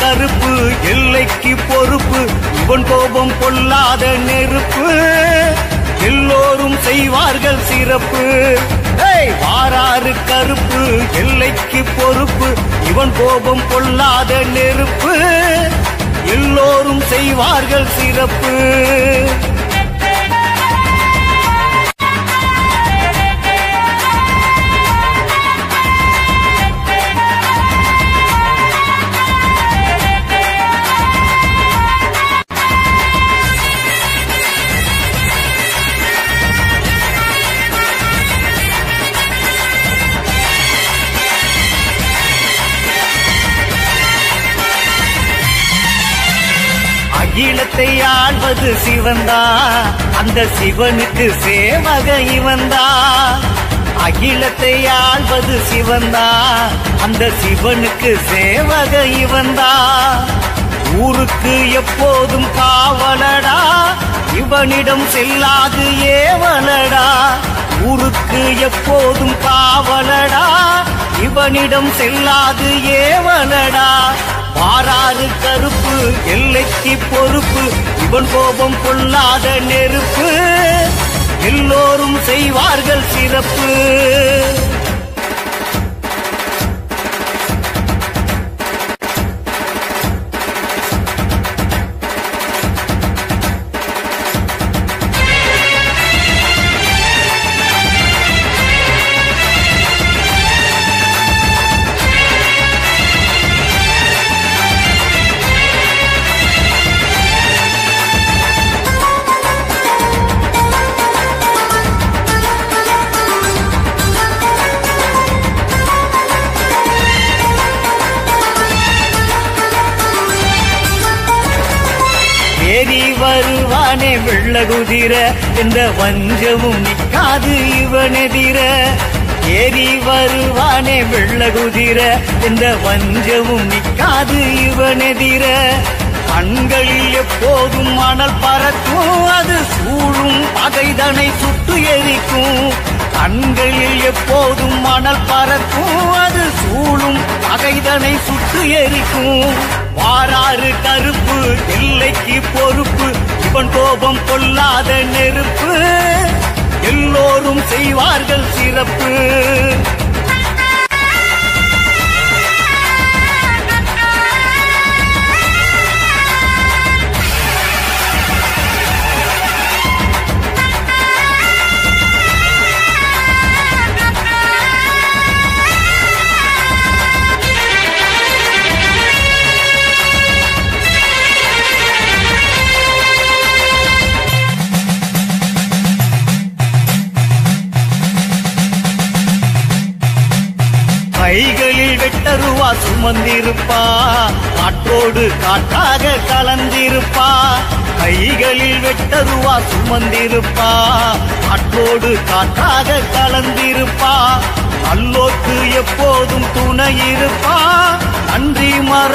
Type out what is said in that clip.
கருப்பு எல்லைக்கு பொறுப்பு. இவன் கோபம் கொள்ளாத நெருப்பு. எல்லோரும் செய்வார்கள் சிறப்பு. வாராறு கருப்பு எல்லைக்கு பொறுப்பு. இவன் கோபம் கொள்ளாத நெருப்பு. எல்லோரும் செய்வார்கள் சிறப்பு. அகிலத்தை ஆள்வது சிவந்தா அந்த சிவனுக்கு சேவக இவந்தா அகிலத்தை ஆள்வது சிவந்தா அந்த சிவனுக்கு சேவக இவந்தா ஊருக்கு எப்போதும் காவலடா. இவனிடம் செல்லாது ஏவலடா. ஊருக்கு எப்போதும் காவலடா. இவனிடம் செல்லாது ஏவனடா. பாராறு கருப்பு எல்லைக்கு பொறுப்பு. இவன் கோபம் கொள்ளாத நெருப்பு. எல்லோரும் செய்வார்கள் சிறப்பு. ஏறி வருவானே வெள்ள குதிர எந்த வஞ்சமும் நிக்காது இவனெதிர. ஏறி வருவானே வெள்ள குதிர எந்த வஞ்சமும் நிக்காது இவனெதிர. கண்களில் எப்போதும் மணல் பறக்கும் அது சூழும் பகைதனை சுட்டு எரிக்கும். கண்களில் எப்போதும் மணல் பறக்கும் அது சூழும் பகைதனை சுட்டு எரிக்கும். வாராறு கரு எல்லைக்கு பொறுப்பு. இவன் கோபம் கொள்ளாத நெருப்பு. எல்லோரும் செய்வார்கள் சிறப்பு. கைகளில் வெட்டருவா சுமந்திருப்பா. காற்றோடு காற்றாக கலந்திருப்பா. கைகளில் வெட்டருவா சுமந்திருப்பா. காற்றோடு காற்றாக கலந்திருப்பா. அல்லோக்கு எப்போதும் துணை இருப்பா. நன்றி மர